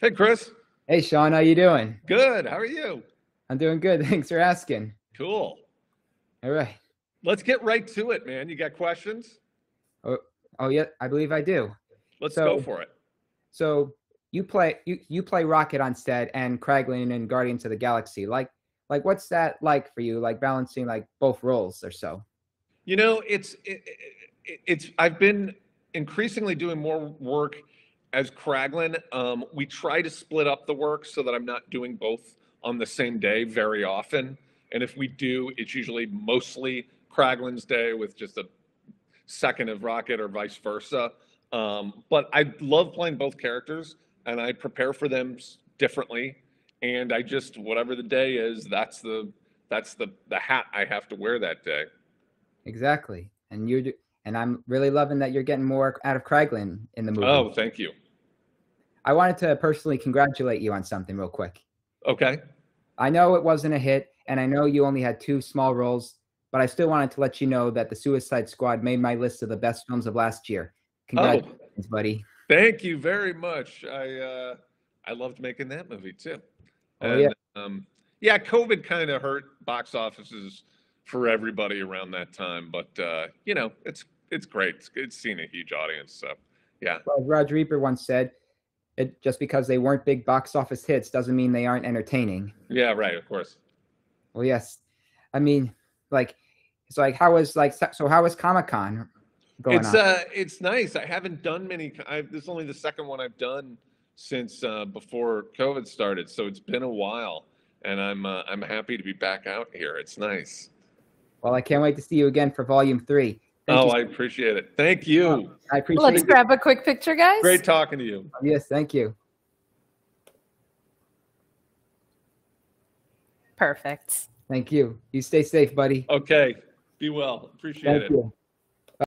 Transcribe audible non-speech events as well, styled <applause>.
Hey, Chris. Hey, Sean, how you doing? Good. How are you? I'm doing good. <laughs> Thanks for asking. Cool. All right. Let's get right to it, man. You got questions? Oh, oh yeah, I believe I do. Let's So- go for it. So you play you you play Rocket on Stead and Kraglin and Guardians of the Galaxy. Like like what's that like for you? Like balancing like both roles or so? You know, it's it, it, it's I've been increasingly doing more work as Kraglin. Um, we try to split up the work so that I'm not doing both on the same day very often. And if we do, it's usually mostly Kraglin's day with just a second of Rocket or vice versa. Um, but I love playing both characters and I prepare for them differently. And I just whatever the day is, that's the that's the the hat I have to wear that day. Exactly. And you do, and I'm really loving that you're getting more out of Kraglin in the movie. Oh, thank you. I wanted to personally congratulate you on something real quick. Okay. I know it wasn't a hit, and I know you only had two small roles, but I still wanted to let you know that the Suicide Squad made my list of the best films of last year. Congratulations, buddy. Thank you very much. I uh, I loved making that movie too. Oh, And, yeah. Um, yeah, COVID kind of hurt box offices for everybody around that time, but uh, you know, it's it's great. It's, it's seen a huge audience. So yeah, Well, Rod Reaper once said, it, just because they weren't big box office hits doesn't mean they aren't entertaining. yeah, right. Of course. Well, yes. I mean, like, it's like, how was, like, so so how was Comic Con going it's on? uh, it's nice. I haven't done many. I, this is only the second one I've done since uh, before COVID started, so it's been a while, and I'm uh, I'm happy to be back out here. It's nice. well, I can't wait to see you again for volume three. Thank oh, you. I appreciate it. Thank you. I appreciate it. Let's grab a quick picture, guys. Great talking to you. Yes, thank you. Perfect. Thank you. You stay safe, buddy. Okay. Be well. Appreciate Thank it. you.